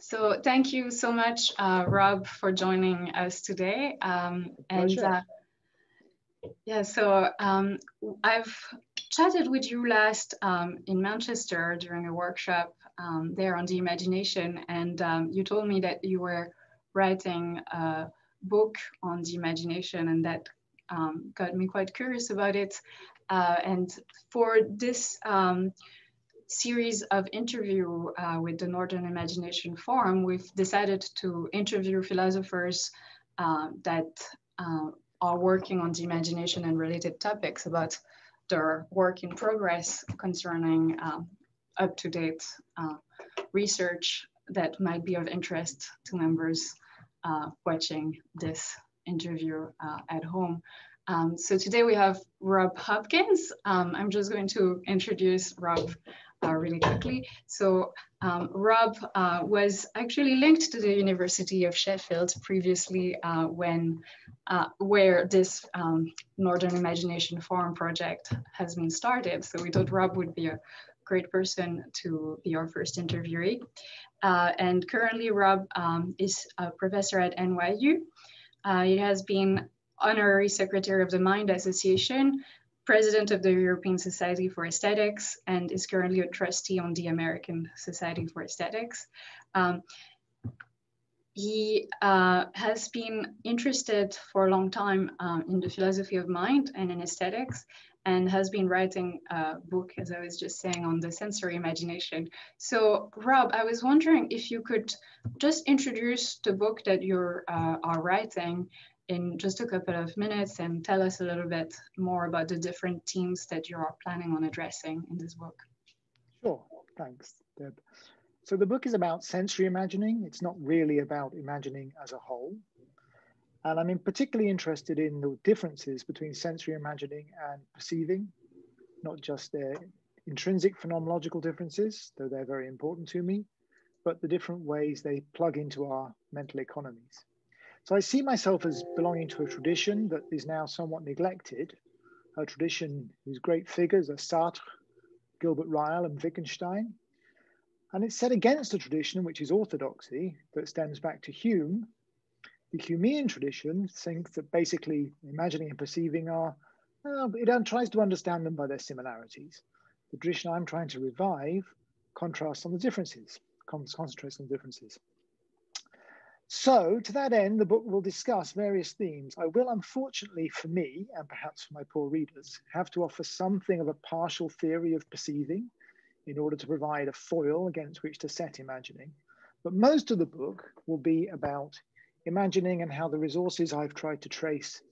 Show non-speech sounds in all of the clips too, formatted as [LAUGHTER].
So thank you so much, uh, Rob, for joining us today. Um, and uh, yeah, so um, I've chatted with you last um, in Manchester during a workshop um, there on the imagination, and um, you told me that you were writing a book on the imagination, and that um, got me quite curious about it. Uh, and for this um, series of interview uh, with the Northern Imagination Forum, we've decided to interview philosophers uh, that uh, are working on the imagination and related topics about their work in progress concerning um, up-to-date uh, research that might be of interest to members uh, watching this interview uh, at home. Um, so today we have Rob Hopkins. Um, I'm just going to introduce Rob uh, really quickly. So um, Rob uh, was actually linked to the University of Sheffield previously uh, when, uh, where this um, Northern Imagination Forum project has been started. So we thought Rob would be a great person to be our first interviewee. Uh, and currently Rob um, is a professor at NYU. He has been honorary secretary of the Mind Association, president of the European Society for Aesthetics, and is currently a trustee on the American Society for Aesthetics. Um, he uh, has been interested for a long time um, in the philosophy of mind and in aesthetics and has been writing a book, as I was just saying, on the sensory imagination. So Rob, I was wondering if you could just introduce the book that you uh, are writing in just a couple of minutes and tell us a little bit more about the different themes that you are planning on addressing in this book. Sure, thanks, Deb. So the book is about sensory imagining. It's not really about imagining as a whole. And I'm particularly interested in the differences between sensory imagining and perceiving, not just their intrinsic phenomenological differences, though they're very important to me, but the different ways they plug into our mental economies. So I see myself as belonging to a tradition that is now somewhat neglected, a tradition whose great figures are Sartre, Gilbert Ryle, and Wittgenstein. And it's set against a tradition which is orthodoxy that stems back to Hume. The Humean tradition thinks that basically imagining and perceiving are, uh, it tries to understand them by their similarities. The tradition I'm trying to revive contrasts on the differences, concentrates on the differences. So, to that end, the book will discuss various themes. I will, unfortunately for me, and perhaps for my poor readers, have to offer something of a partial theory of perceiving in order to provide a foil against which to set imagining. But most of the book will be about imagining and how the resources I've tried to trace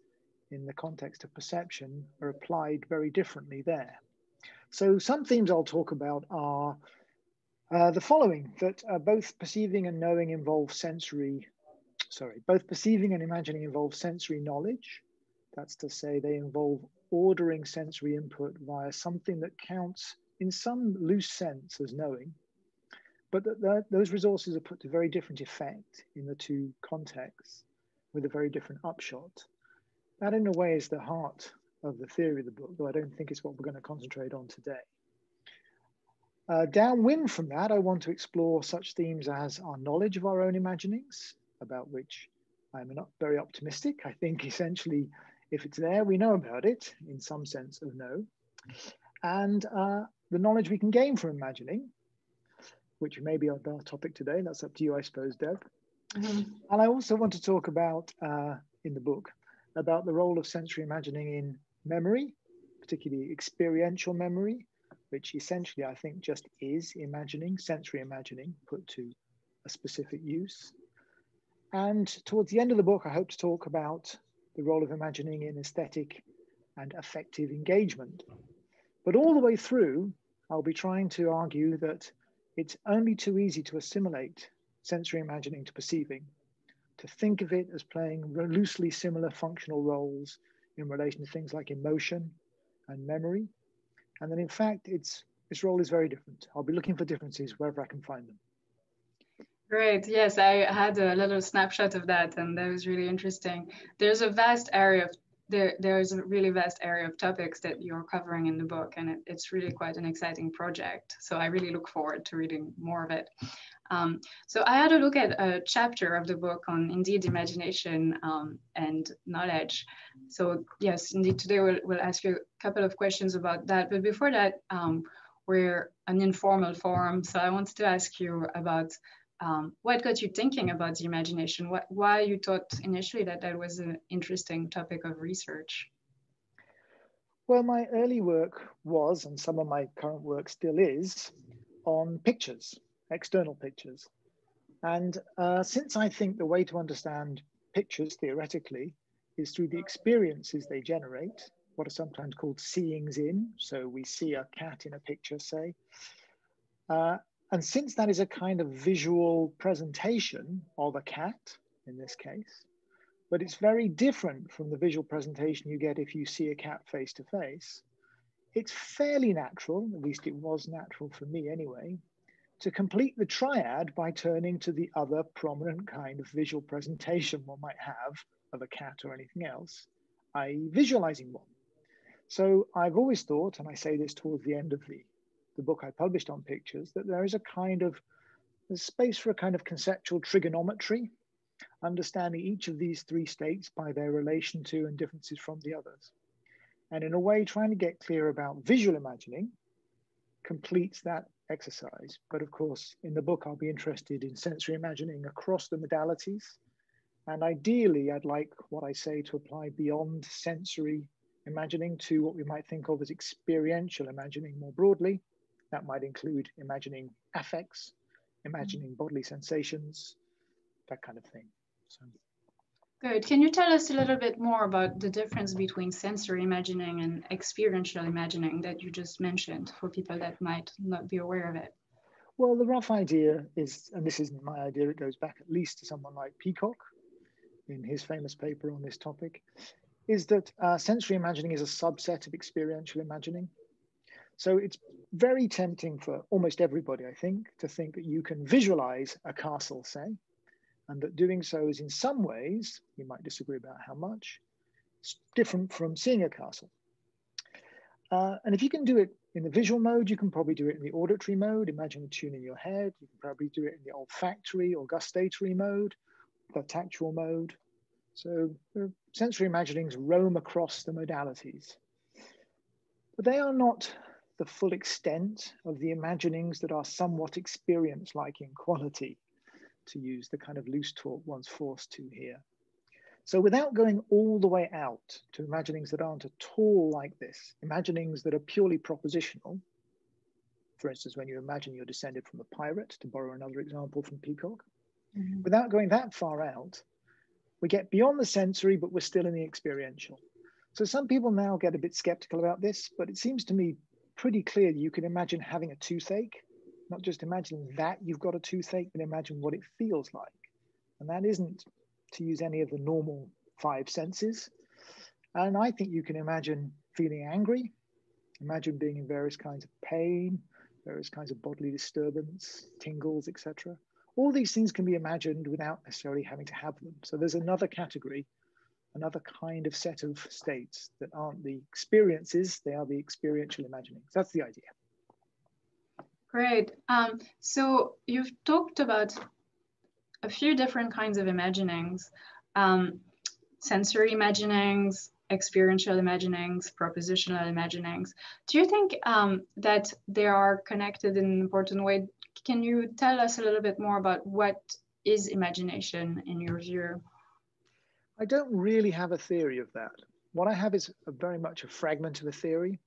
in the context of perception are applied very differently there. So, some themes I'll talk about are uh, the following, that uh, both perceiving and knowing involve sensory, sorry, both perceiving and imagining involve sensory knowledge. That's to say they involve ordering sensory input via something that counts in some loose sense as knowing, but that, that those resources are put to very different effect in the two contexts with a very different upshot. That in a way is the heart of the theory of the book, though I don't think it's what we're going to concentrate on today. Uh, downwind from that, I want to explore such themes as our knowledge of our own imaginings, about which I'm not very optimistic. I think [LAUGHS] essentially, if it's there, we know about it in some sense of know. And uh, the knowledge we can gain from imagining, which may be our topic today. That's up to you, I suppose, Deb. Mm-hmm. And I also want to talk about, uh, in the book, about the role of sensory imagining in memory, particularly experiential memory, which essentially I think just is imagining, sensory imagining, put to a specific use. And towards the end of the book, I hope to talk about the role of imagining in aesthetic and affective engagement. But all the way through, I'll be trying to argue that it's only too easy to assimilate sensory imagining to perceiving, to think of it as playing loosely similar functional roles in relation to things like emotion and memory, and then in fact, its, its role is very different. I'll be looking for differences wherever I can find them. Great. Yes, I had a little snapshot of that, and that was really interesting. There's a vast area of there there's a really vast area of topics that you're covering in the book, and it, it's really quite an exciting project. So I really look forward to reading more of it. Um, so I had a look at a chapter of the book on indeed imagination um, and knowledge. So yes, indeed today we'll, we'll ask you a couple of questions about that. But before that, um, we're an informal forum. So I wanted to ask you about um, what got you thinking about the imagination? What, why you thought initially that that was an interesting topic of research? Well, my early work was, and some of my current work still is, on pictures, external pictures. And uh, since I think the way to understand pictures theoretically is through the experiences they generate, what are sometimes called seeings in. So we see a cat in a picture, say. Uh, and since that is a kind of visual presentation of a cat, in this case, but it's very different from the visual presentation you get if you see a cat face to face, it's fairly natural, at least it was natural for me anyway, to complete the triad by turning to the other prominent kind of visual presentation one might have of a cat or anything else, i.e. visualizing one. So I've always thought, and I say this towards the end of the the book I published on pictures, that there is a kind of space for a kind of conceptual trigonometry, understanding each of these three states by their relation to and differences from the others. And in a way, trying to get clear about visual imagining completes that exercise. But of course, in the book, I'll be interested in sensory imagining across the modalities. And ideally, I'd like what I say to apply beyond sensory imagining to what we might think of as experiential imagining more broadly, that might include imagining affects, imagining bodily sensations, that kind of thing. So. Good. Can you tell us a little bit more about the difference between sensory imagining and experiential imagining that you just mentioned for people that might not be aware of it? Well, the rough idea is, and this isn't my idea, it goes back at least to someone like Peacocke in his famous paper on this topic, is that uh, sensory imagining is a subset of experiential imagining. So it's very tempting for almost everybody, I think, to think that you can visualize a castle, say, and that doing so is in some ways, you might disagree about how much, different from seeing a castle. Uh, and if you can do it in the visual mode, you can probably do it in the auditory mode, imagine a tune in your head. You can probably do it in the olfactory or gustatory mode, the tactual mode. So sensory imaginings roam across the modalities. But they are not the full extent of the imaginings that are somewhat experience like in quality, to use the kind of loose talk one's forced to here. So without going all the way out to imaginings that aren't at all like this, imaginings that are purely propositional, for instance, when you imagine you're descended from a pirate, to borrow another example from Peacocke, mm-hmm. without going that far out, we get beyond the sensory, but we're still in the experiential. So some people now get a bit skeptical about this, but it seems to me pretty clear you can imagine having a toothache, not just imagine that you've got a toothache, but imagine what it feels like. And that isn't to use any of the normal five senses. And I think you can imagine feeling angry, imagine being in various kinds of pain, various kinds of bodily disturbance, tingles, etc. All these things can be imagined without necessarily having to have them. So there's another category another kind of set of states that aren't the experiences, they are the experiential imaginings. That's the idea. Great. Um, so you've talked about a few different kinds of imaginings, um, sensory imaginings, experiential imaginings, propositional imaginings. Do you think um, that they are connected in an important way? Can you tell us a little bit more about what is imagination in your view? I don't really have a theory of that. What I have is a, very much a fragment of a theory.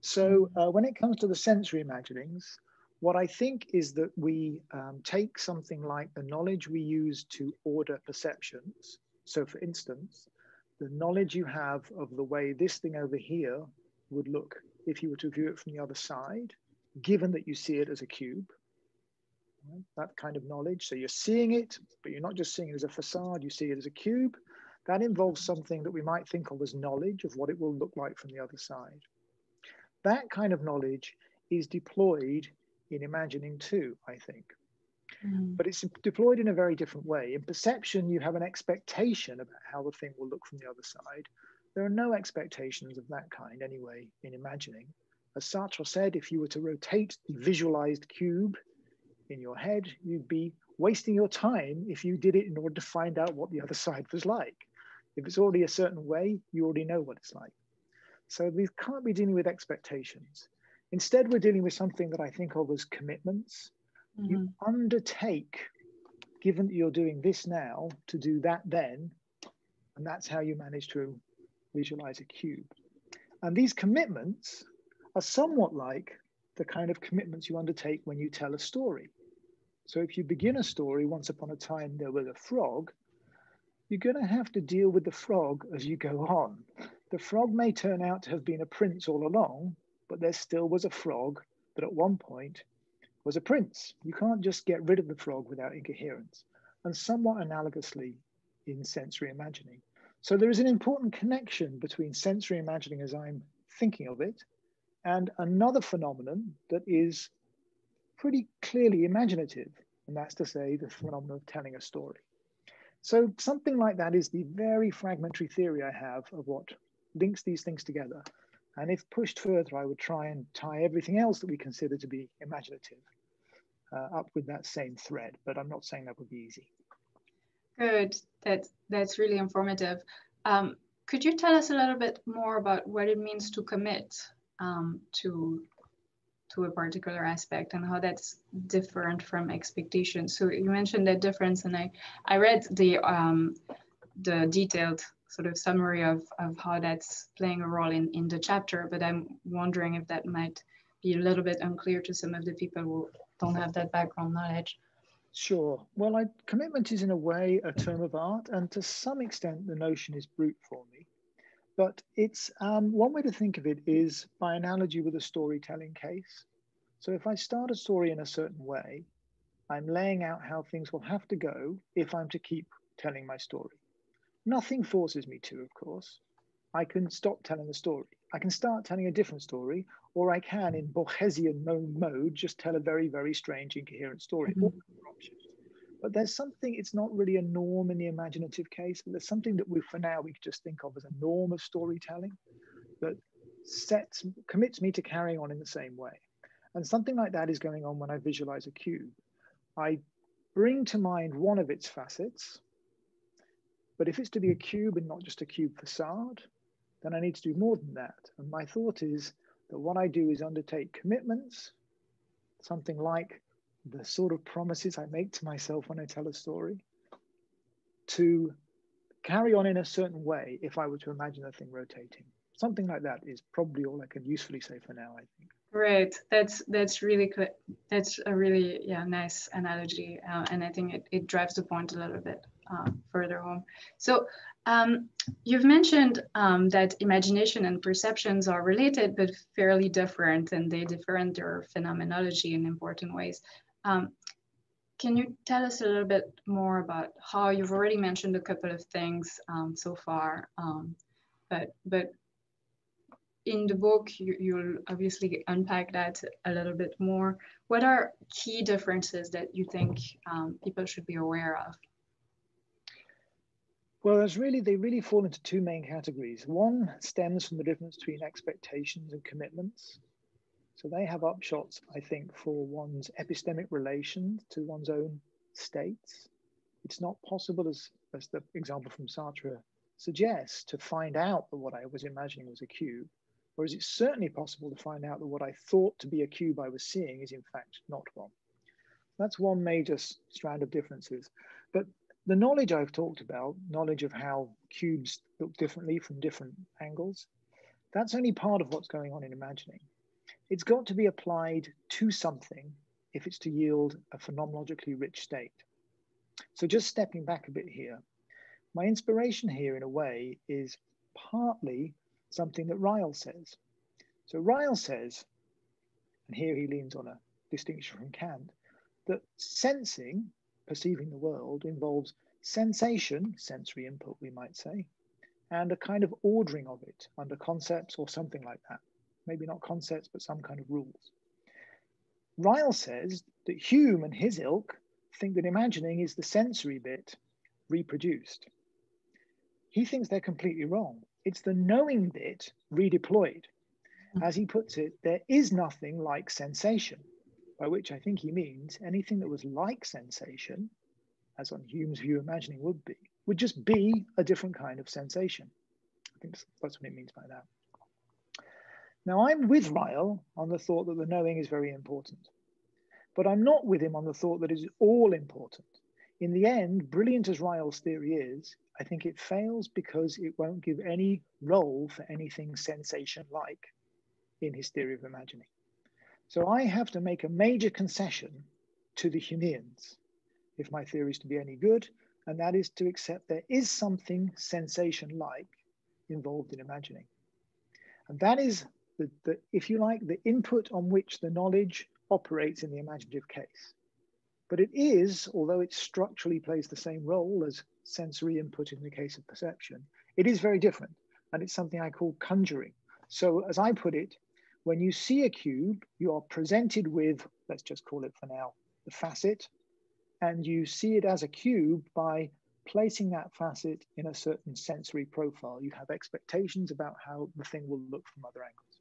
So hmm. uh, when it comes to the sensory imaginings, what I think is that we um, take something like the knowledge we use to order perceptions. So for instance, the knowledge you have of the way this thing over here would look if you were to view it from the other side, given that you see it as a cube, right? that kind of knowledge. So you're seeing it, but you're not just seeing it as a facade, you see it as a cube. That involves something that we might think of as knowledge of what it will look like from the other side. That kind of knowledge is deployed in imagining too, I think. Mm. But it's deployed in a very different way. In perception, you have an expectation about how the thing will look from the other side. There are no expectations of that kind anyway in imagining. As Sartre said, if you were to rotate the visualized cube in your head, you'd be wasting your time if you did it in order to find out what the other [LAUGHS] side was like. If it's already a certain way, you already know what it's like. So we can't be dealing with expectations. Instead, we're dealing with something that I think of as commitments. Mm-hmm. You undertake, given that you're doing this now, to do that then, and that's how you manage to visualize a cube. And these commitments are somewhat like the kind of commitments you undertake when you tell a story. So if you begin a story, once upon a time there was a frog, you're going to have to deal with the frog as you go on. The frog may turn out to have been a prince all along, but there still was a frog that at one point was a prince. You can't just get rid of the frog without incoherence. And somewhat analogously in sensory imagining. So there is an important connection between sensory imagining as I'm thinking of it and another phenomenon that is pretty clearly imaginative, and that's to say the phenomenon of telling a story. So something like that is the very fragmentary theory I have of what links these things together. And if pushed further, I would try and tie everything else that we consider to be imaginative uh, up with that same thread, but I'm not saying that would be easy. Good, that's, that's really informative. Um, could you tell us a little bit more about what it means to commit um, to to a particular aspect and how that's different from expectations. So you mentioned that difference, and I I read the um, the detailed sort of summary of of how that's playing a role in in the chapter, but I'm wondering if that might be a little bit unclear to some of the people who don't have that background knowledge. Sure. Well, I, commitment is in a way a term of art, and to some extent, the notion is brute for me. But it's um, one way to think of it is by analogy with a storytelling case. So if I start a story in a certain way, I'm laying out how things will have to go if I'm to keep telling my story. Nothing forces me to, of course. I can stop telling the story. I can start telling a different story, or I can, in Borgesian mode, just tell a very, very strange, incoherent story. Mm-hmm. But there's something, it's not really a norm in the imaginative case, but there's something that we, for now, we could just think of as a norm of storytelling that sets, commits me to carrying on in the same way. And something like that is going on when I visualize a cube. I bring to mind one of its facets, but if it's to be a cube and not just a cube facade, then I need to do more than that. And my thought is that what I do is undertake commitments, something like the sort of promises I make to myself when I tell a story to carry on in a certain way if I were to imagine a thing rotating. Something like that is probably all I can usefully say for now, I think. Right. That's that's really good. That's a really yeah nice analogy, uh, and I think it, it drives the point a little bit uh, further home. So um, you've mentioned um, that imagination and perceptions are related but fairly different, and they differ in their phenomenology in important ways. Um, can you tell us a little bit more about how you've already mentioned a couple of things um, so far, um, but but in the book you, you'll obviously unpack that a little bit more. What are key differences that you think um, people should be aware of? Well, there's really they really fall into two main categories. One stems from the difference between expectations and commitments. So they have upshots, I think, for one's epistemic relations to one's own states. It's not possible, as, as the example from Sartre suggests, to find out that what I was imagining was a cube, whereas it's certainly possible to find out that what I thought to be a cube I was seeing is in fact not one. That's one major strand of differences. But the knowledge I've talked about, knowledge of how cubes look differently from different angles, that's only part of what's going on in imagining it's got to be applied to something if it's to yield a phenomenologically rich state. So just stepping back a bit here, my inspiration here in a way is partly something that Ryle says. So Ryle says, and here he leans on a distinction from Kant, that sensing, perceiving the world, involves sensation, sensory input, we might say, and a kind of ordering of it under concepts or something like that maybe not concepts, but some kind of rules. Ryle says that Hume and his ilk think that imagining is the sensory bit reproduced. He thinks they're completely wrong. It's the knowing bit redeployed. As he puts it, there is nothing like sensation, by which I think he means anything that was like sensation, as on Hume's view imagining would be, would just be a different kind of sensation. I think that's what it means by that. Now, I'm with Ryle on the thought that the knowing is very important, but I'm not with him on the thought that it is all important. In the end, brilliant as Ryle's theory is, I think it fails because it won't give any role for anything sensation like in his theory of imagining. So I have to make a major concession to the Humeans if my theory is to be any good, and that is to accept there is something sensation like involved in imagining. And that is, the, the, if you like, the input on which the knowledge operates in the imaginative case. But it is, although it structurally plays the same role as sensory input in the case of perception, it is very different. And it's something I call conjuring. So, as I put it, when you see a cube, you are presented with, let's just call it for now, the facet, and you see it as a cube by placing that facet in a certain sensory profile. You have expectations about how the thing will look from other angles.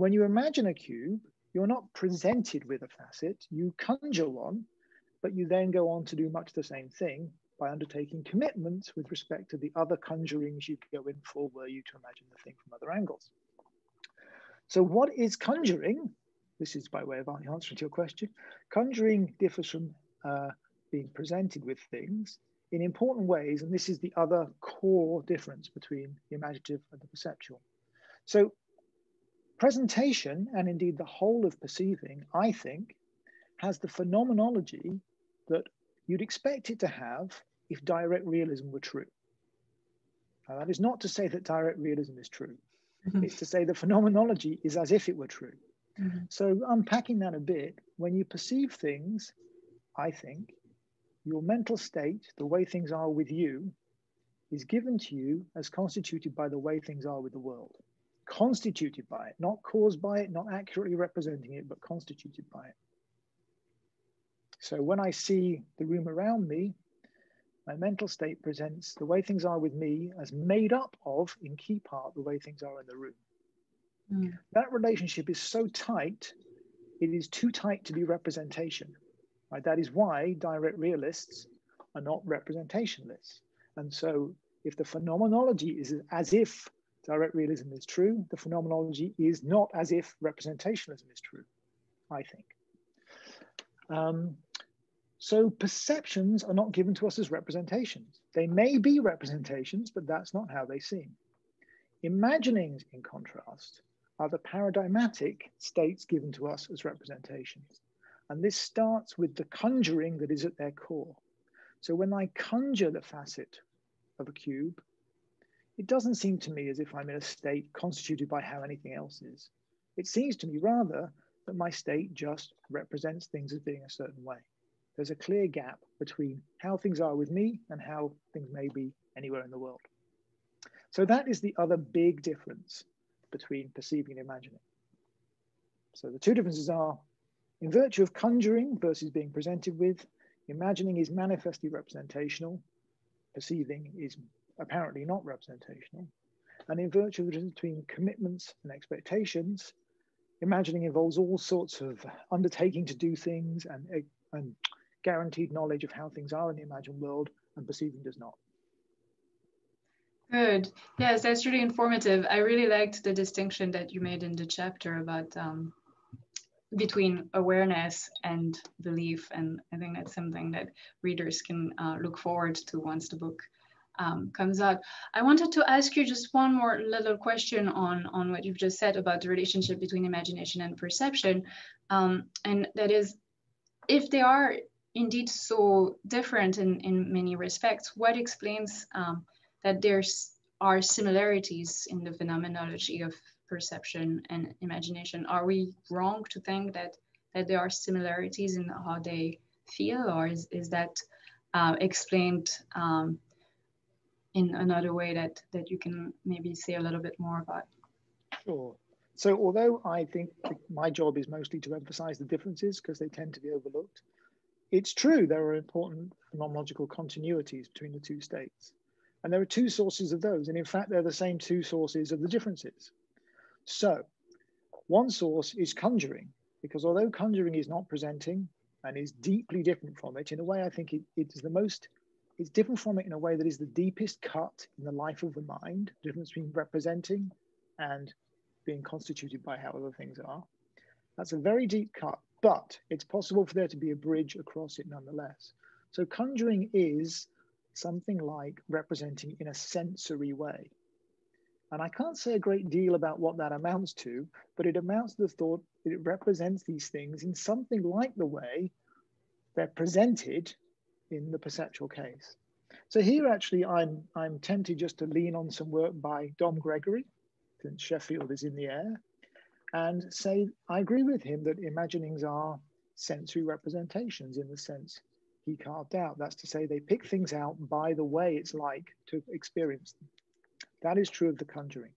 When you imagine a cube, you're not presented with a facet, you conjure one, but you then go on to do much the same thing by undertaking commitments with respect to the other conjurings you go in for were you to imagine the thing from other angles. So what is conjuring? This is by way of answering to your question. Conjuring differs from uh, being presented with things in important ways, and this is the other core difference between the imaginative and the perceptual. So Presentation, and indeed the whole of perceiving, I think, has the phenomenology that you'd expect it to have if direct realism were true. Now, that is not to say that direct realism is true. Mm-hmm. It's to say the phenomenology is as if it were true. Mm-hmm. So, unpacking that a bit, when you perceive things, I think your mental state, the way things are with you, is given to you as constituted by the way things are with the world constituted by it, not caused by it, not accurately representing it, but constituted by it. So when I see the room around me, my mental state presents the way things are with me as made up of, in key part, the way things are in the room. Mm. That relationship is so tight, it is too tight to be representation. Right? That is why direct realists are not representationalists. And so if the phenomenology is as if direct realism is true, the phenomenology is not as if representationalism is true, I think. Um, so perceptions are not given to us as representations. They may be representations, but that's not how they seem. Imaginings, in contrast, are the paradigmatic states given to us as representations. And this starts with the conjuring that is at their core. So when I conjure the facet of a cube, it doesn't seem to me as if I'm in a state constituted by how anything else is. It seems to me rather that my state just represents things as being a certain way. There's a clear gap between how things are with me and how things may be anywhere in the world. So that is the other big difference between perceiving and imagining. So the two differences are in virtue of conjuring versus being presented with, imagining is manifestly representational, perceiving is apparently not representational. And in virtue of the difference between commitments and expectations, imagining involves all sorts of undertaking to do things and, and guaranteed knowledge of how things are in the imagined world, and perceiving does not. Good. Yes, that's really informative. I really liked the distinction that you made in the chapter about um, between awareness and belief, and I think that's something that readers can uh, look forward to once the book um, comes out. I wanted to ask you just one more little question on, on what you've just said about the relationship between imagination and perception. Um, and that is, if they are indeed so different in, in many respects, what explains um, that there are similarities in the phenomenology of perception and imagination? Are we wrong to think that, that there are similarities in how they feel, or is, is that uh, explained um, in another way that that you can maybe say a little bit more about sure so although i think my job is mostly to emphasize the differences because they tend to be overlooked it's true there are important phenomenological continuities between the two states And there are two sources of those. And in fact, they're the same two sources of the differences. So one source is conjuring, because although conjuring is not presenting and is deeply different from it, in a way, I think it, it is the most, it's different from it in a way that is the deepest cut in the life of the mind, the difference between representing and being constituted by how other things are. That's a very deep cut, but it's possible for there to be a bridge across it nonetheless. So conjuring is something like representing in a sensory way. And I can't say a great deal about what that amounts to, but it amounts to the thought that it represents these things in something like the way they're presented in the perceptual case. So here actually I'm, I'm tempted just to lean on some work by Dom Gregory, since Sheffield is in the air, and say I agree with him that imaginings are sensory representations in the sense he carved out. That's to say, they pick things out by the way it's like to experience them. That is true of the conjurings.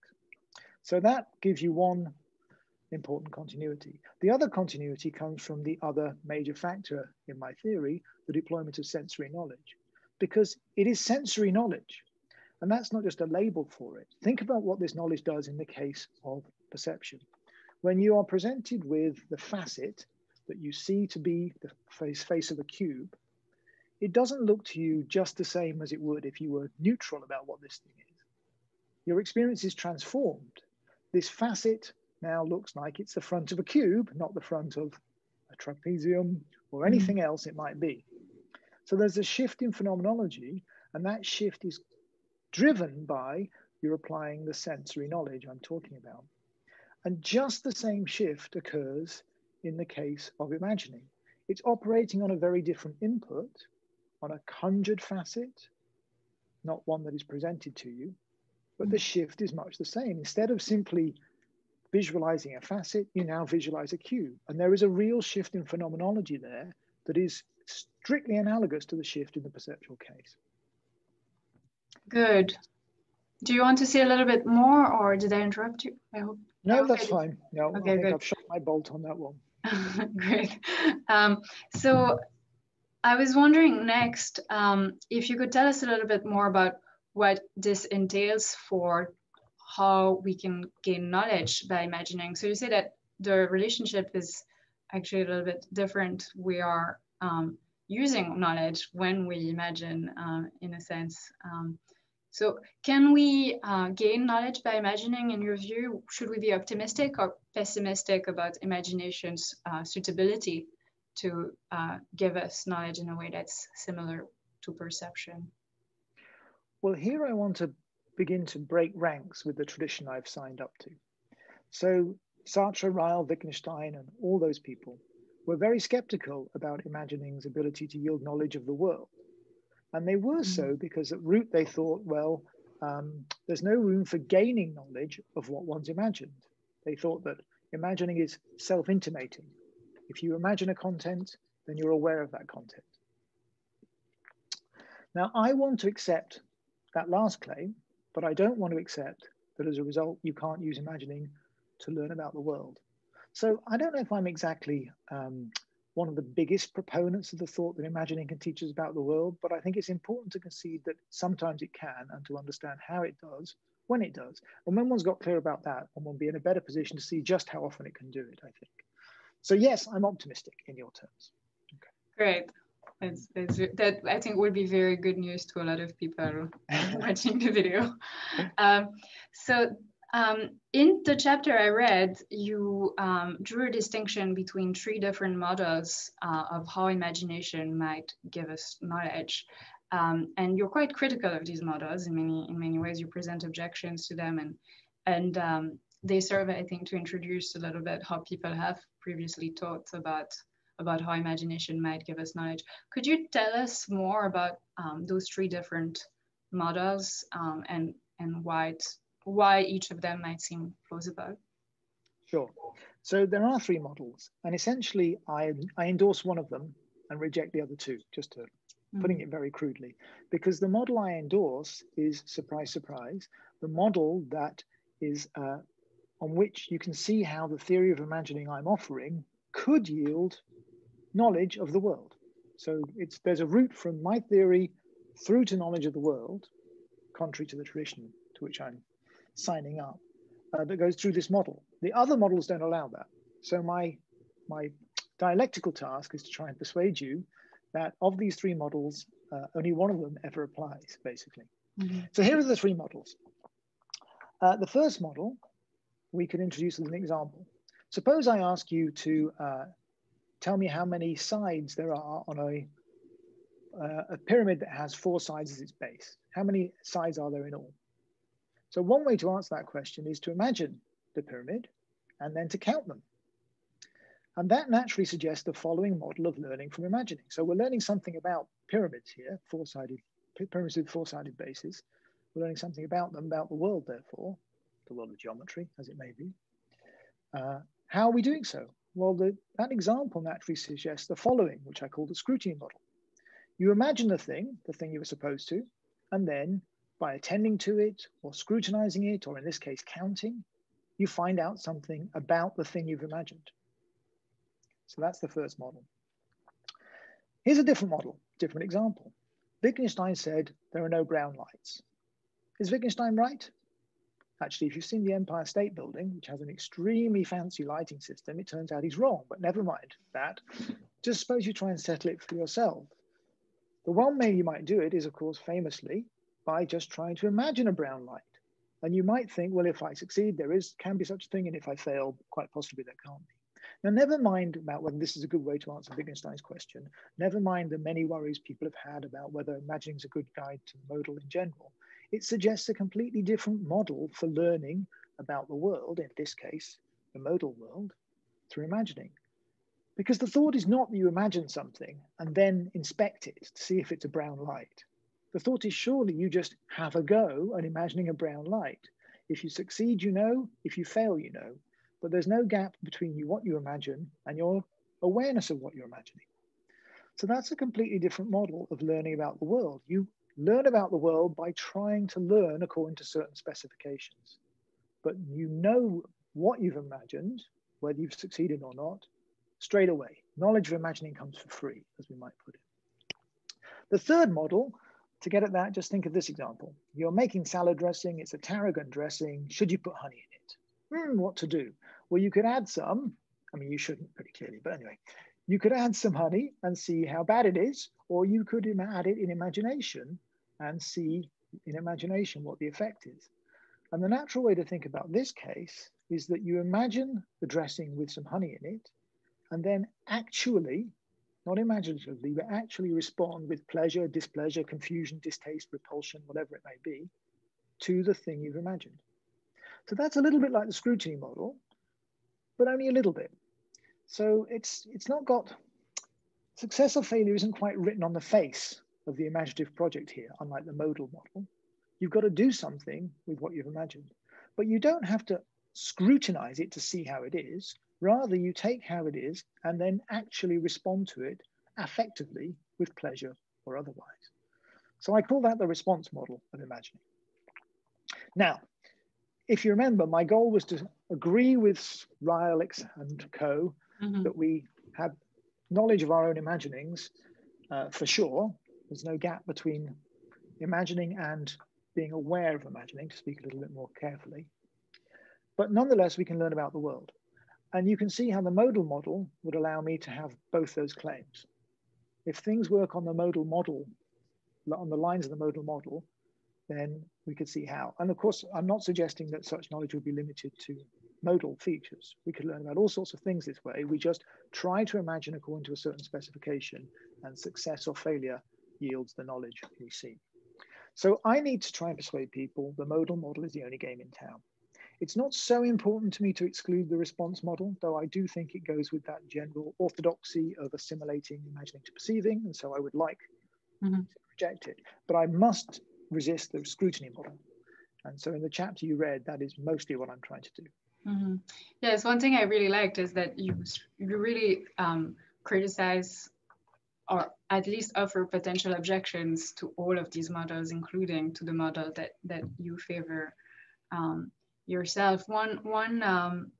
So that gives you one important continuity. The other continuity comes from the other major factor in my theory, the deployment of sensory knowledge, because it is sensory knowledge. And that's not just a label for it. Think about what this knowledge does in the case of perception. When you are presented with the facet that you see to be the face, face of a cube, it doesn't look to you just the same as it would if you were neutral about what this thing is. Your experience is transformed. This facet now looks like it's the front of a cube, not the front of a trapezium or mm-hmm. anything else it might be. So there's a shift in phenomenology, and that shift is driven by you're applying the sensory knowledge I'm talking about. And just the same shift occurs in the case of imagining. It's operating on a very different input, on a conjured facet, not one that is presented to you, but the shift is much the same. Instead of simply visualizing a facet, you now visualize a cube. And there is a real shift in phenomenology there that is strictly analogous to the shift in the perceptual case. Good. Do you want to see a little bit more or did I interrupt you? I hope. No, okay. that's fine. No, okay, I think good. I've shot my bolt on that one. [LAUGHS] Great. Um, so I was wondering next um, if you could tell us a little bit more about what this entails for how we can gain knowledge by imagining. So you say that the relationship is actually a little bit different. We are um, using knowledge when we imagine, uh, in a sense. Um, so can we uh, gain knowledge by imagining, in your view? Should we be optimistic or pessimistic about imagination's uh, suitability to uh, give us knowledge in a way that's similar to perception. Well, here I want to begin to break ranks with the tradition I've signed up to. So Sartre, Ryle, Wittgenstein, and all those people were very skeptical about imagining's ability to yield knowledge of the world. And they were so mm-hmm. because at root they thought, well, um, there's no room for gaining knowledge of what one's imagined. They thought that imagining is self intimating, if you imagine a content, then you're aware of that content. Now, I want to accept that last claim, but I don't want to accept that as a result, you can't use imagining to learn about the world. So I don't know if I'm exactly um, one of the biggest proponents of the thought that imagining can teach us about the world, but I think it's important to concede that sometimes it can and to understand how it does when it does. And when one's got clear about that, one will be in a better position to see just how often it can do it, I think. So yes, I'm optimistic in your terms. Okay. Great. It's, it's, that I think would be very good news to a lot of people [LAUGHS] watching the video. [LAUGHS] Um, so um, in the chapter I read, you um, drew a distinction between three different models uh, of how imagination might give us knowledge. Um, and you're quite critical of these models in many in many ways. You present objections to them, and and um, they serve, I think, to introduce a little bit how people have previously thought about about how imagination might give us knowledge. Could you tell us more about um, those three different models um, and and why why each of them might seem plausible? Sure. So there are three models, and essentially, I I endorse one of them and reject the other two, just to mm-hmm. putting it very crudely, because the model I endorse is surprise, surprise, the model that is uh, on which you can see how the theory of imagining I'm offering could yield knowledge of the world. So it's there's a route from my theory through to knowledge of the world. contrary to the tradition to which I'm signing up, uh, that goes through this model. The other models don't allow that. So my, my dialectical task is to try and persuade you that of these three models, uh, only one of them ever applies, basically. Mm -hmm. So here are the three models. Uh, the first model we can introduce as an example. Suppose I ask you to uh, tell me how many sides there are on a, uh, a pyramid that has four sides as its base. How many sides are there in all? So one way to answer that question is to imagine the pyramid and then to count them. And that naturally suggests the following model of learning from imagining. So we're learning something about pyramids here, four-sided pyramids with four-sided bases. We're learning something about them, about the world, therefore, the world of geometry, as it may be. Uh, how are we doing so? Well, the, that example naturally suggests the following, which I call the scrutiny model. You imagine the thing, the thing you were supposed to, and then by attending to it or scrutinizing it, or in this case, counting, you find out something about the thing you've imagined. So that's the first model. Here's a different model, different example. Wittgenstein said there are no brown lights. Is Wittgenstein right? Actually, if you've seen the Empire State Building, which has an extremely fancy lighting system, it turns out he's wrong, but never mind that. Just suppose you try and settle it for yourself. The one way you might do it is, of course, famously by just trying to imagine a brown light. And you might think, well, if I succeed, there is can be such a thing, and if I fail, quite possibly there can't be. Now, never mind about whether this is a good way to answer Wittgenstein's question. Never mind the many worries people have had about whether imagining is a good guide to the modal in general. It suggests a completely different model for learning about the world, in this case, the modal world, through imagining. Because the thought is not that you imagine something and then inspect it to see if it's a brown light. The thought is surely you just have a go at imagining a brown light. If you succeed, you know. If you fail, you know but there's no gap between you, what you imagine and your awareness of what you're imagining. So that's a completely different model of learning about the world. You learn about the world by trying to learn according to certain specifications, but you know what you've imagined, whether you've succeeded or not, straight away. Knowledge of imagining comes for free, as we might put it. The third model, to get at that, just think of this example. You're making salad dressing, it's a tarragon dressing. Should you put honey in it? Hmm, what to do? Well, you could add some. I mean, you shouldn't pretty clearly, but anyway, you could add some honey and see how bad it is, or you could add it in imagination and see in imagination what the effect is. And the natural way to think about this case is that you imagine the dressing with some honey in it, and then actually, not imaginatively, but actually respond with pleasure, displeasure, confusion, distaste, repulsion, whatever it may be, to the thing you've imagined. So that's a little bit like the scrutiny model, but only a little bit. So it's it's not got success or failure isn't quite written on the face of the imaginative project here, unlike the modal model. You've got to do something with what you've imagined, but you don't have to scrutinize it to see how it is. Rather, you take how it is and then actually respond to it affectively with pleasure or otherwise. So I call that the response model of imagining. Now, if you remember, my goal was to agree with Ryle and co mm-hmm. that we had knowledge of our own imaginings uh, for sure. There's no gap between imagining and being aware of imagining, to speak a little bit more carefully. But nonetheless, we can learn about the world. And you can see how the modal model would allow me to have both those claims. If things work on the modal model, on the lines of the modal model, then we could see how. And of course, I'm not suggesting that such knowledge would be limited to modal features. We could learn about all sorts of things this way. We just try to imagine according to a certain specification, and success or failure yields the knowledge we see. So I need to try and persuade people the modal model is the only game in town. It's not so important to me to exclude the response model, though I do think it goes with that general orthodoxy of assimilating imagining to perceiving, and so I would like mm -hmm. to reject it. But I must resist the scrutiny model. And so in the chapter you read, that is mostly what I'm trying to do. Mm-hmm. Yes, one thing I really liked is that you you really um, criticize or at least offer potential objections to all of these models, including to the model that that you favor um, yourself. One one um,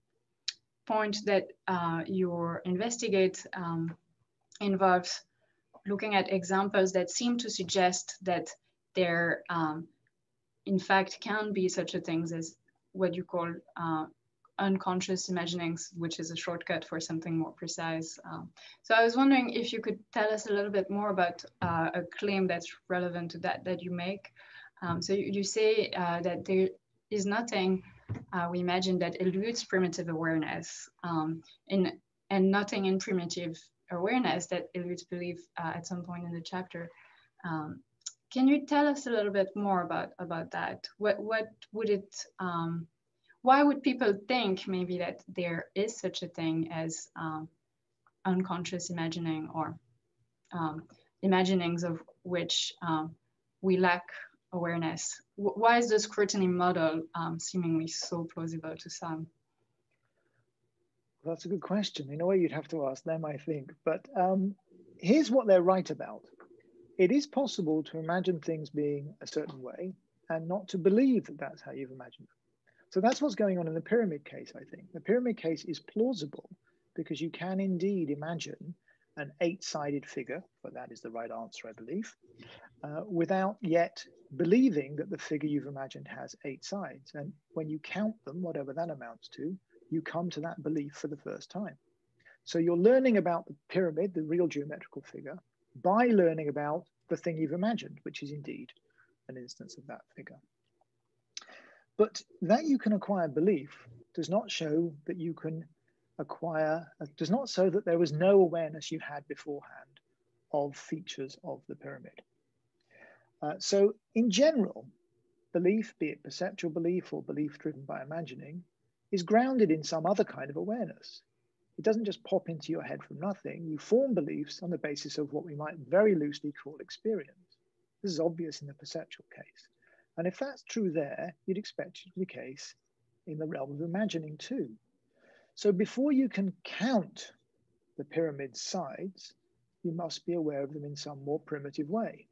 point that uh, you investigate um, involves looking at examples that seem to suggest that there um, in fact can be such a things as what you call uh, unconscious imaginings, which is a shortcut for something more precise. Um, so I was wondering if you could tell us a little bit more about uh, a claim that's relevant to that that you make. Um, so you, you say uh, that there is nothing uh, we imagine that eludes primitive awareness um, in, and nothing in primitive awareness that eludes belief uh, at some point in the chapter. Um, can you tell us a little bit more about, about that? What, what would it, um, why would people think maybe that there is such a thing as um, unconscious imagining or um, imaginings of which um, we lack awareness? W why is the scrutiny model um, seemingly so plausible to some? That's a good question. In a way, you'd have to ask them, I think. But um, here's what they're right about. It is possible to imagine things being a certain way and not to believe that that's how you've imagined them. So that's what's going on in the pyramid case, I think. The pyramid case is plausible because you can indeed imagine an eight-sided figure, but that is the right answer, I believe, uh, without yet believing that the figure you've imagined has eight sides. And when you count them, whatever that amounts to, you come to that belief for the first time. So you're learning about the pyramid, the real geometrical figure, by learning about the thing you've imagined, which is indeed an instance of that figure. But that you can acquire belief does not show that you can acquire, does not show that there was no awareness you had beforehand of features of the pyramid. Uh, so in general, belief, be it perceptual belief or belief driven by imagining, is grounded in some other kind of awareness. It doesn't just pop into your head from nothing. You form beliefs on the basis of what we might very loosely call experience. This is obvious in the perceptual case. And if that's true there, you'd expect it to be the case in the realm of imagining too. So before you can count the pyramid's sides, you must be aware of them in some more primitive way.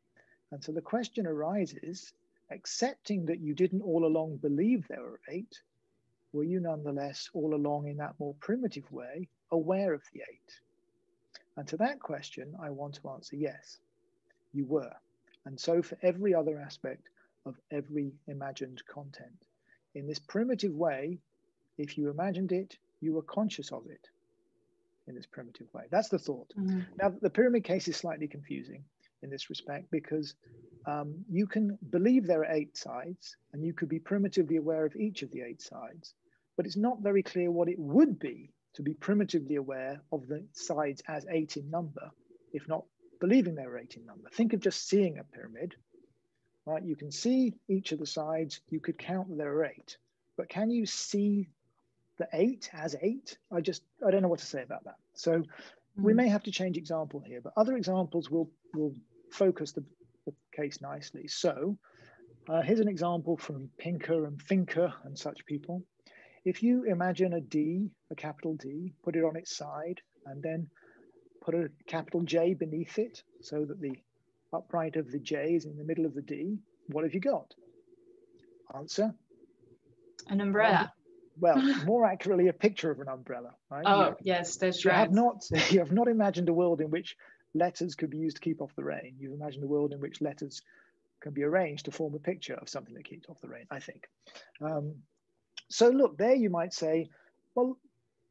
And so the question arises, accepting that you didn't all along believe there were eight, were you nonetheless all along in that more primitive way aware of the eight? And to that question, I want to answer yes, you were. And so for every other aspect of every imagined content. In this primitive way, if you imagined it, you were conscious of it in this primitive way. That's the thought. Mm-hmm. Now, the pyramid case is slightly confusing in this respect because um, you can believe there are eight sides and you could be primitively aware of each of the eight sides, but it's not very clear what it would be to be primitively aware of the sides as eight in number, if not believing there are eight in number. Think of just seeing a pyramid, right? You can see each of the sides, you could count that there are eight, but can you see the eight as eight? I just, I don't know what to say about that. So mm. we hmm. may have to change example here, but other examples will, will focus the, the case nicely. So uh, here's an example from Pinker and Finke and such people. If you imagine a D, a capital D, put it on its side, and then put a capital J beneath it so that the upright of the J is in the middle of the D, what have you got? Answer? An umbrella. Well, [LAUGHS] more accurately, a picture of an umbrella. Right? Oh, you, yes, that's you right. Have not, [LAUGHS] you have not imagined a world in which letters could be used to keep off the rain. You've imagined a world in which letters can be arranged to form a picture of something that keeps off the rain, I think. Um, so look, there you might say, well,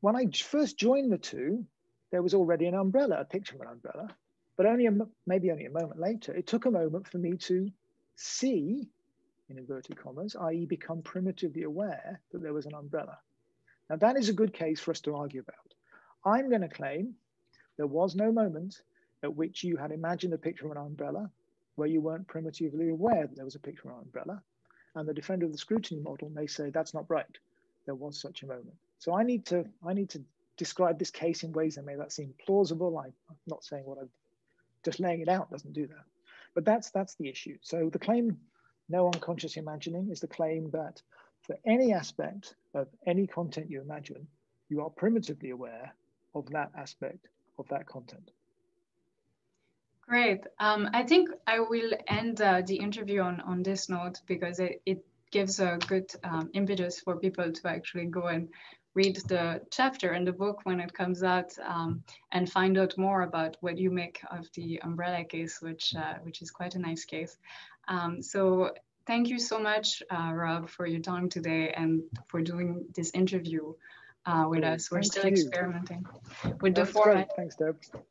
when I first joined the two, there was already an umbrella, a picture of an umbrella, but only a, maybe only a moment later, it took a moment for me to see, in inverted commas, i.e. become primitively aware that there was an umbrella. Now that is a good case for us to argue about. I'm going to claim there was no moment at which you had imagined a picture of an umbrella where you weren't primitively aware that there was a picture of an umbrella. And the defender of the scrutiny model may say that's not right. There was such a moment. So I need to I need to describe this case in ways that may that seem plausible. I'm not saying what I'm just laying it out doesn't do that. But that's that's the issue. So the claim no unconscious imagining is the claim that for any aspect of any content you imagine, you are primitively aware of that aspect of that content. Great. Um, I think I will end uh, the interview on, on this note because it, it gives a good um, impetus for people to actually go and read the chapter in the book when it comes out um, and find out more about what you make of the umbrella case, which uh, which is quite a nice case. Um, so thank you so much, uh, Rob, for your time today and for doing this interview uh, with us. We're Thank still you. experimenting with That's the format. Great. Thanks, Deb.